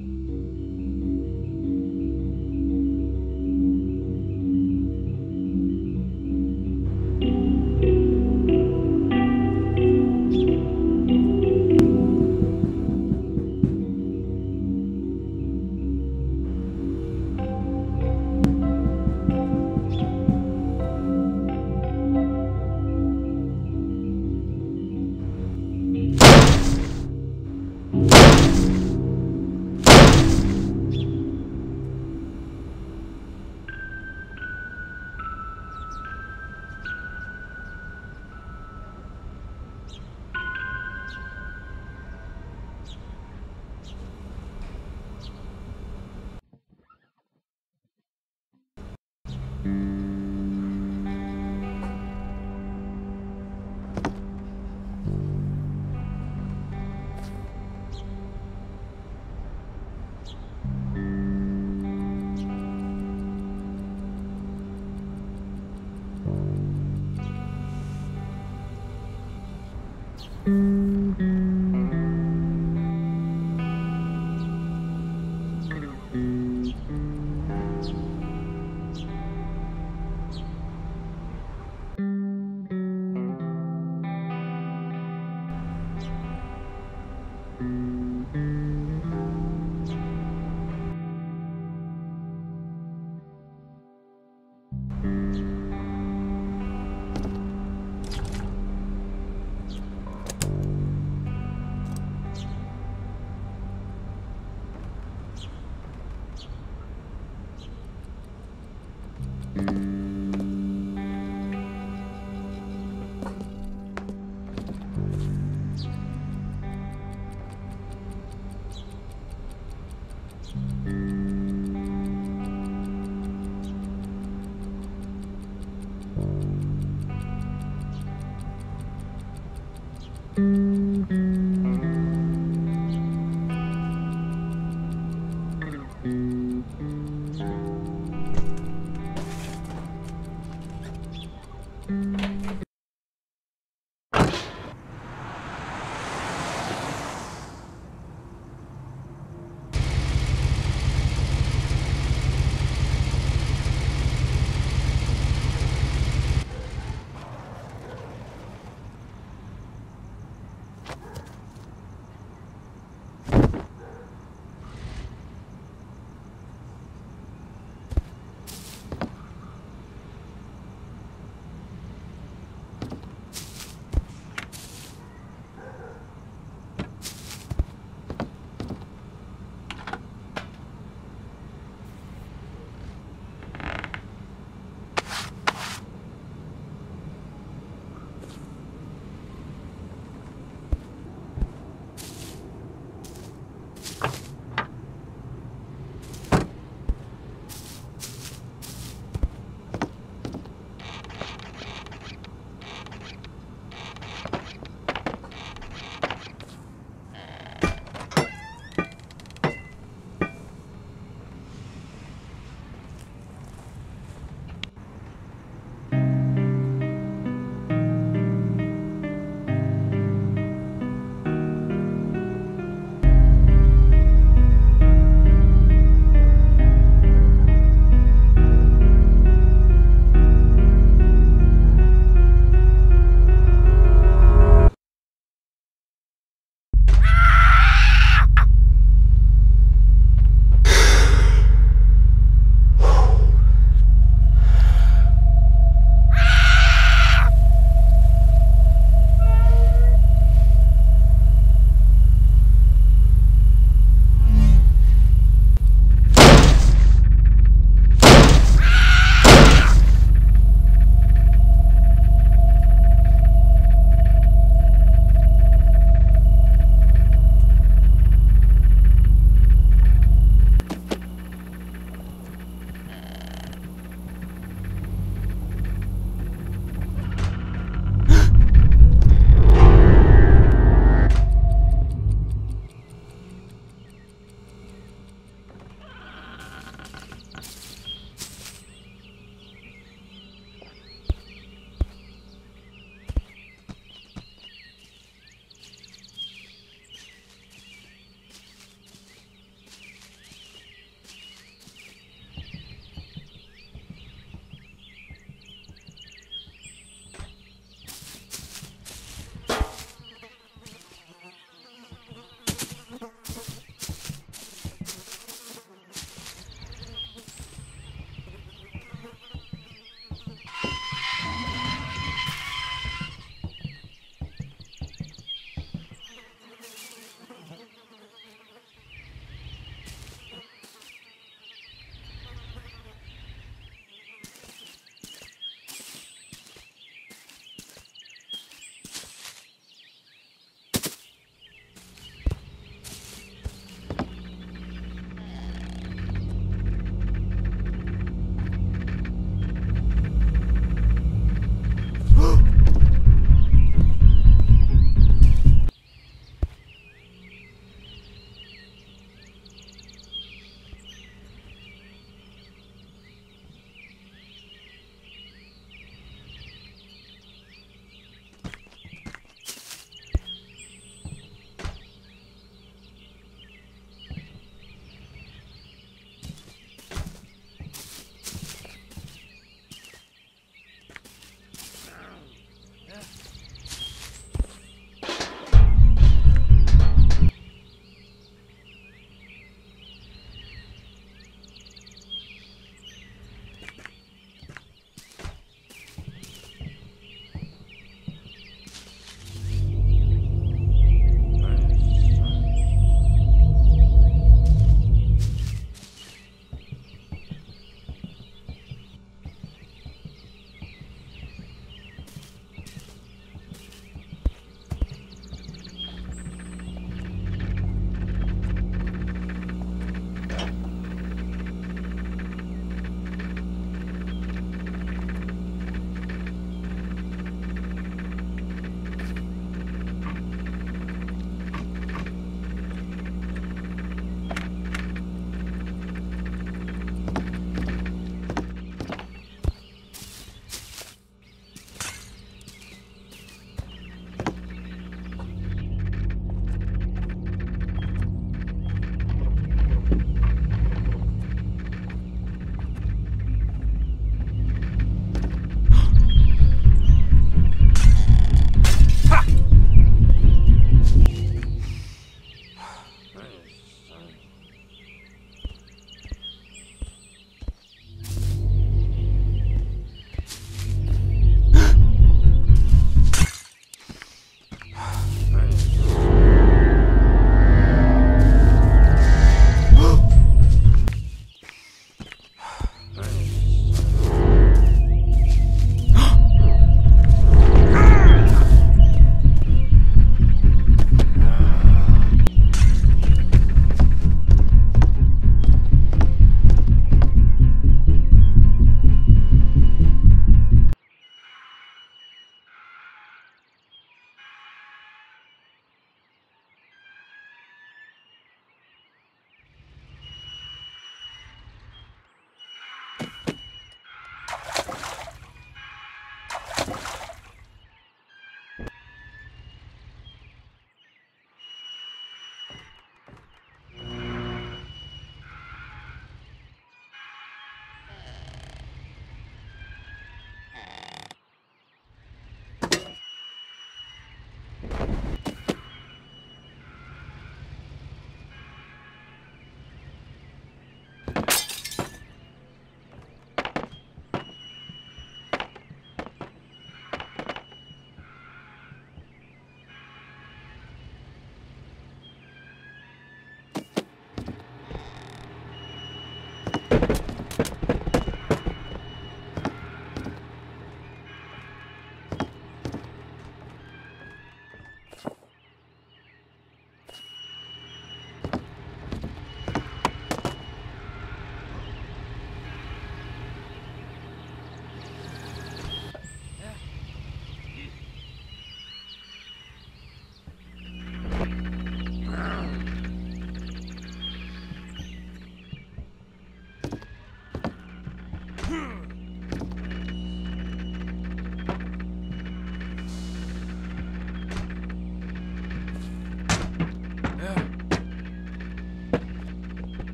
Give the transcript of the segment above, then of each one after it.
Bye.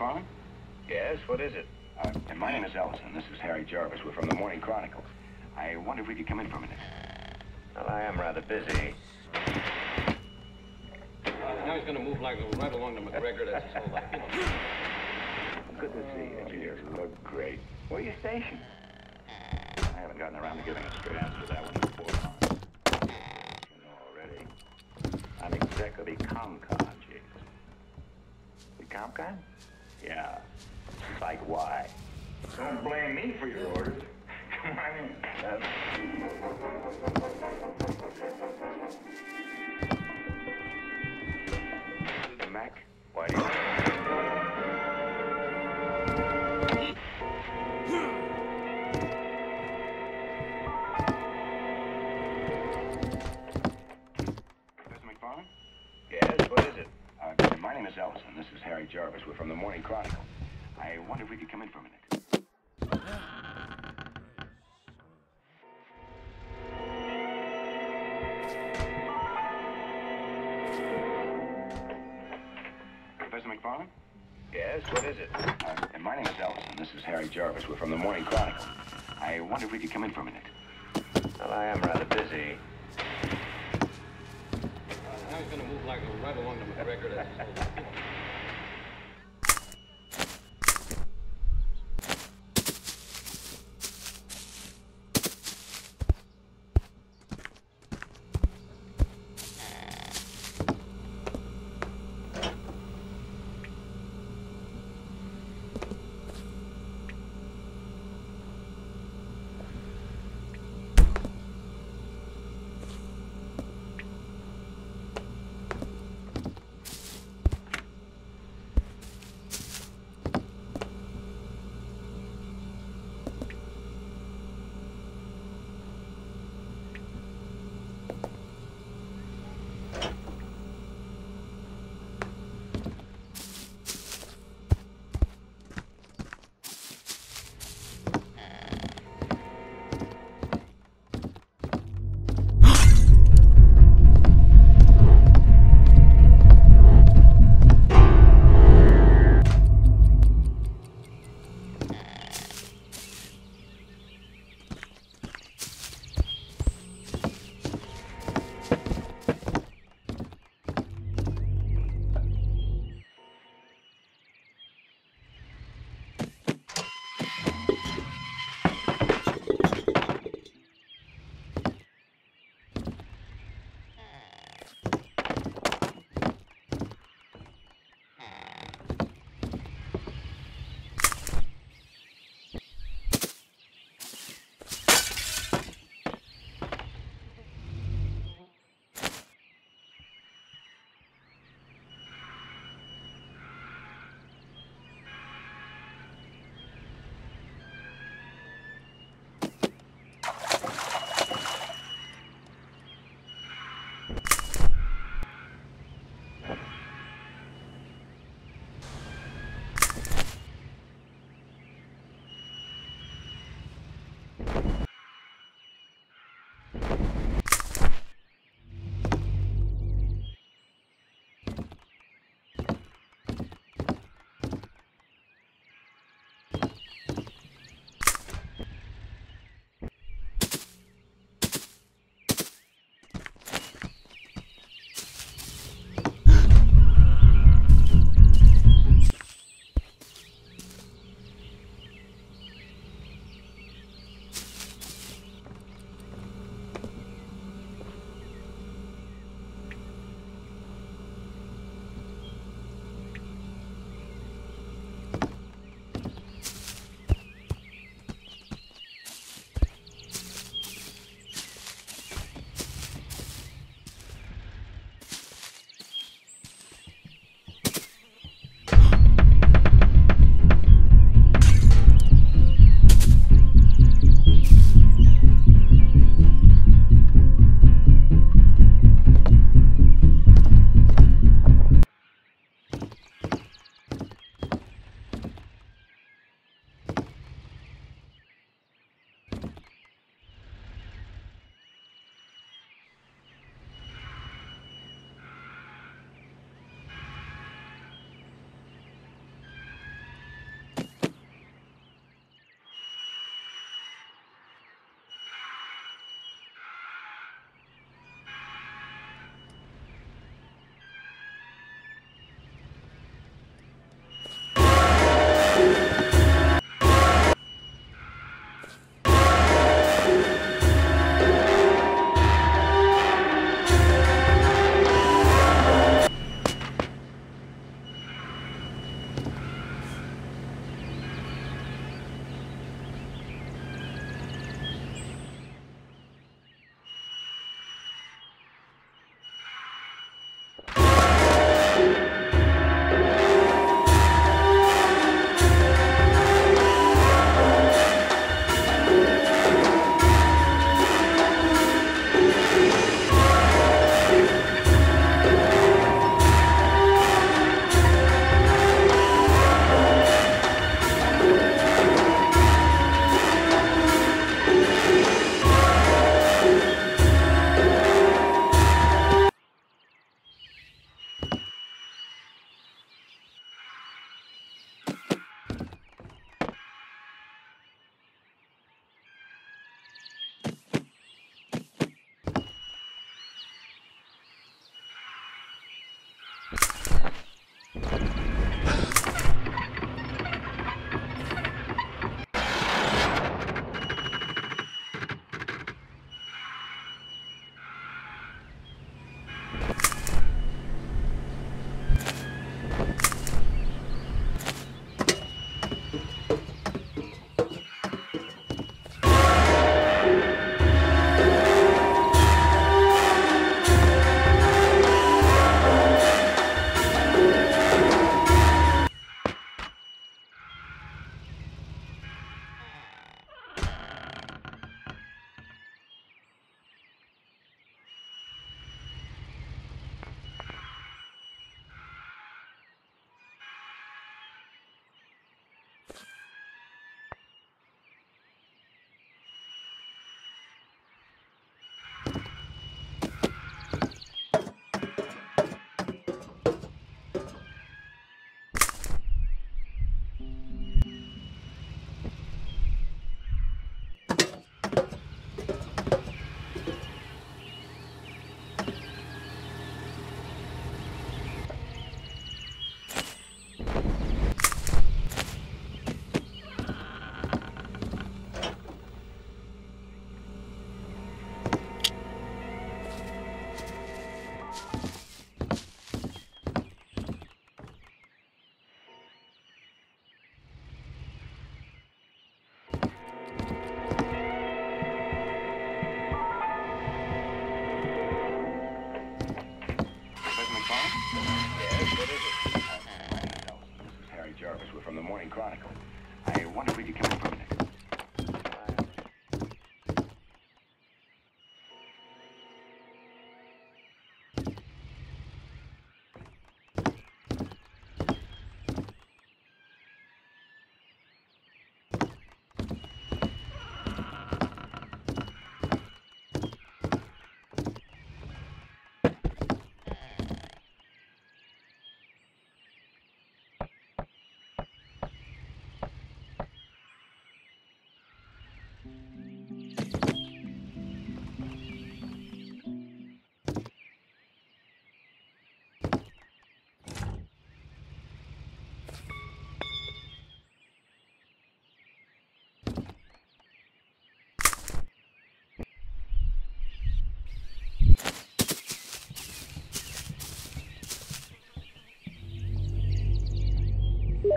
Professor Yes, what is it? Uh, and my name is Ellison. This is Harry Jarvis. We're from the Morning Chronicle. I wonder if we could come in for a minute. Well, I am rather busy. Now he's going to move like right along to McGregor. That's his whole life. You know. Good to see you. You look great. Where are you stationed? I haven't gotten around to giving a straight answer to that one I wonder if we could come in for a minute. Professor McFarland? Yes, what is it? Uh, and my name is Ellison. This is Harry Jarvis. We're from the Morning Chronicle. I wonder if we could come in for a minute. Well, I am rather busy. Now he's going to move like right along to McGregor.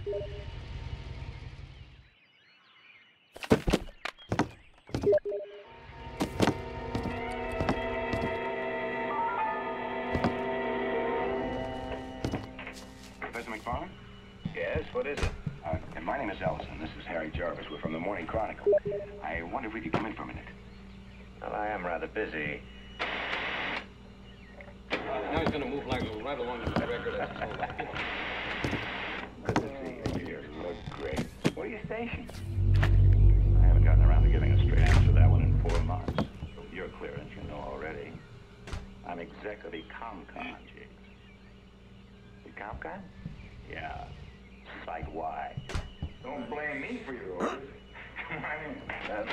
Professor McFarlane? Yes, what is it? Uh, and my name is Ellison. This is Harry Jarvis. We're from the Morning Chronicle. I wonder if we could come in for a minute. Well, I am rather busy. Uh, now he's going to move like right along the record. station. I haven't gotten around to giving a straight answer to that one in four months. Your clearance you know already. I'm exec of Ecomcon, Jiggs. Ecomcon? Yeah. Site Y. Don't blame me for your orders. Come on in. That's...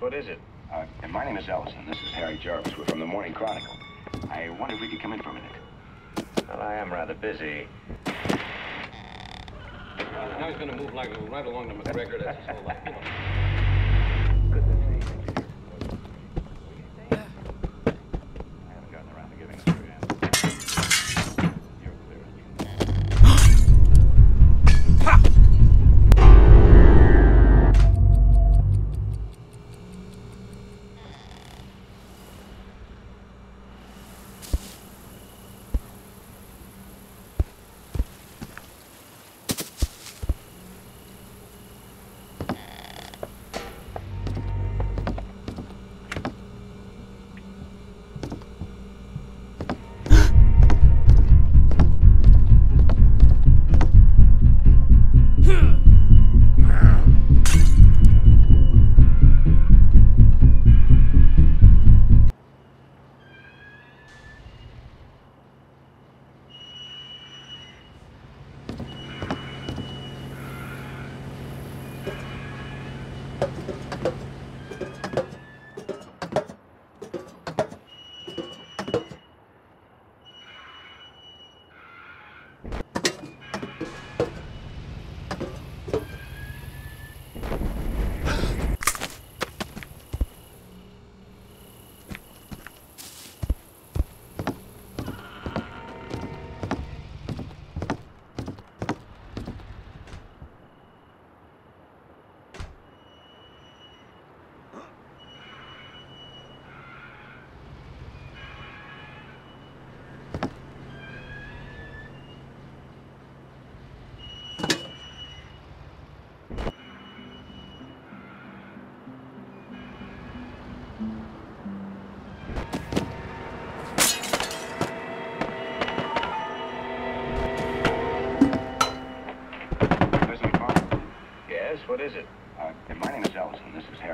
what is it? Uh, and my name is Ellison. This is Harry Jarvis. We're from the Morning Chronicle. I wonder if we could come in for a minute. Well, I am rather busy. Now he's gonna move like right along to McGregor. That's all like, you know.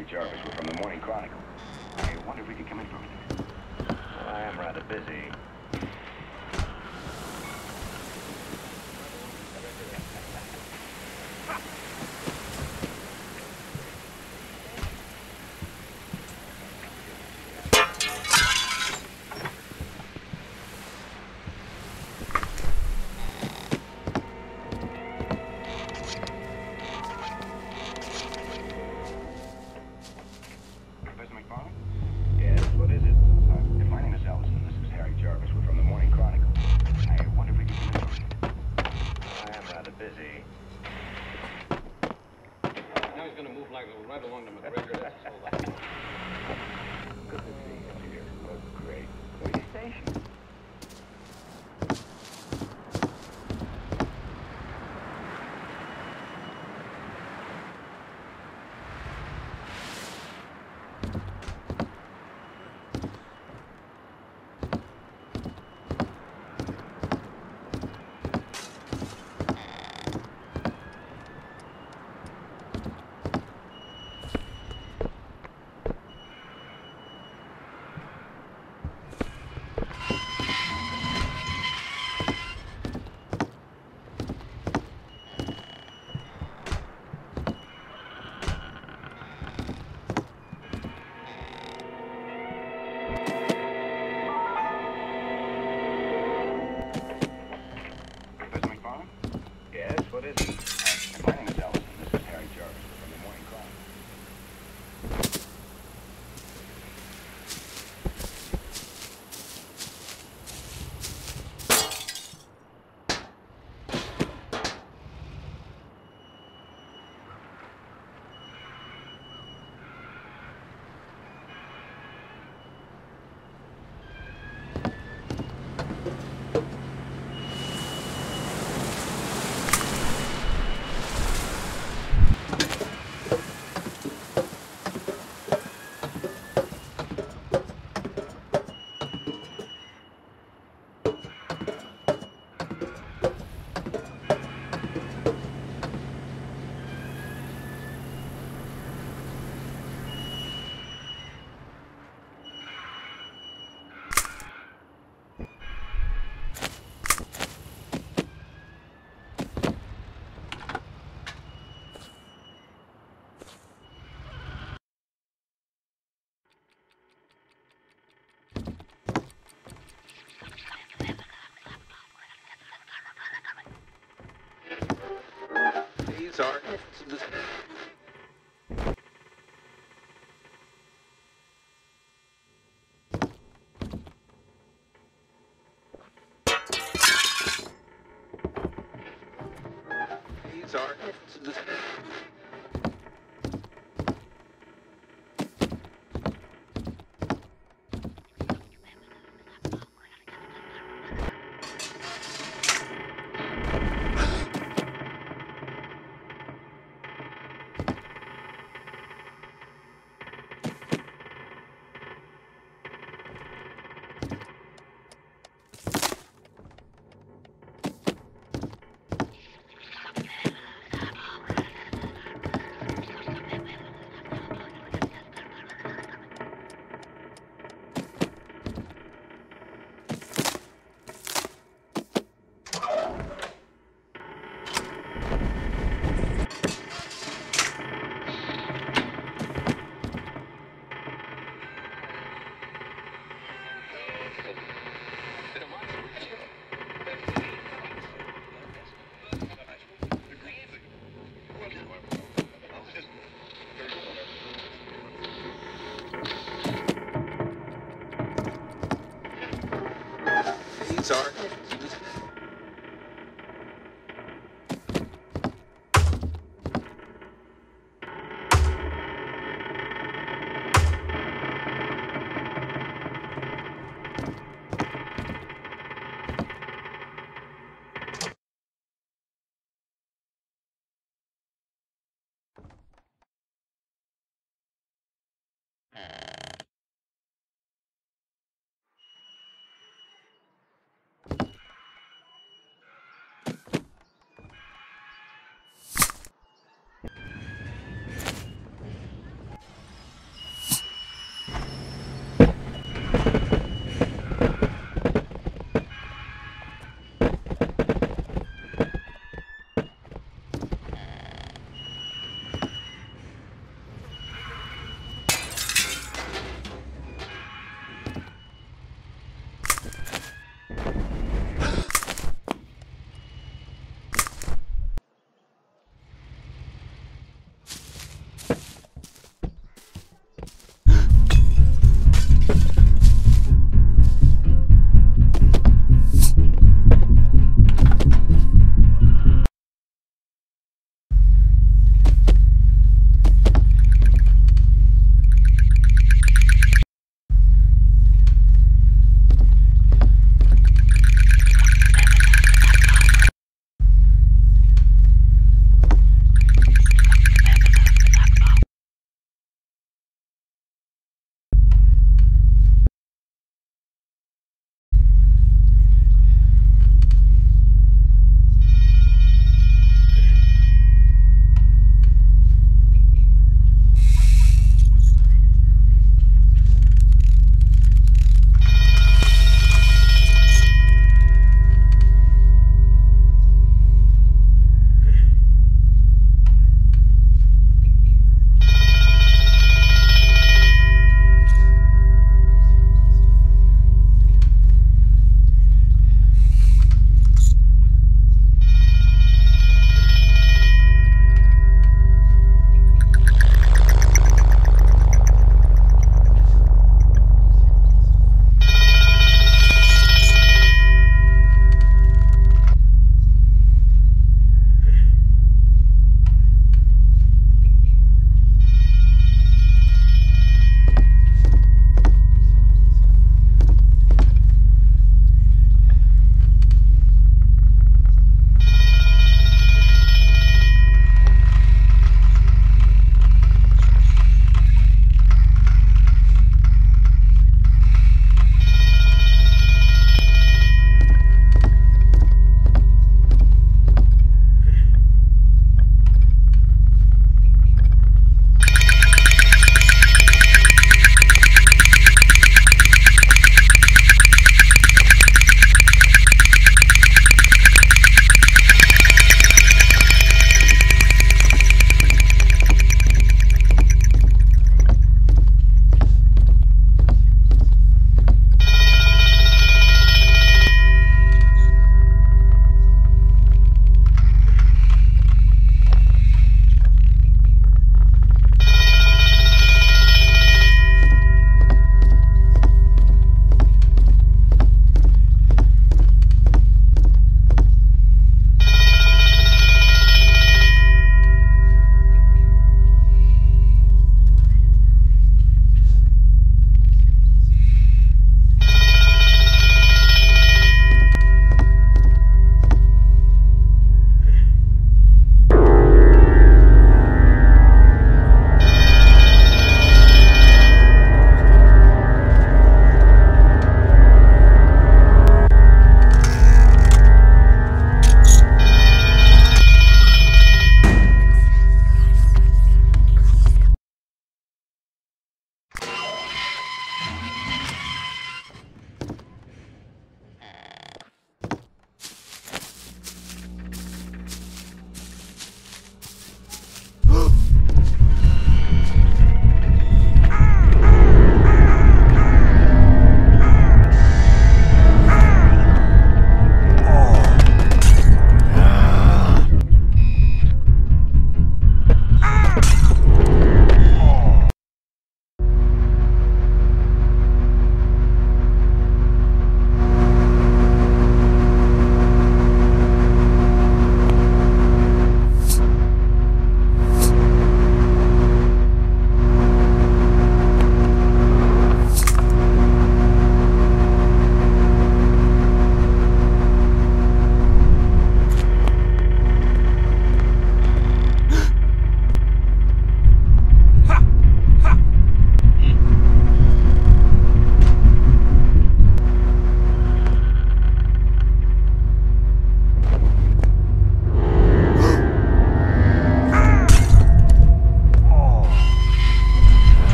Harry Jarvis. We're from the Morning Chronicle. I wonder if we could come in for a minute. I am rather busy. These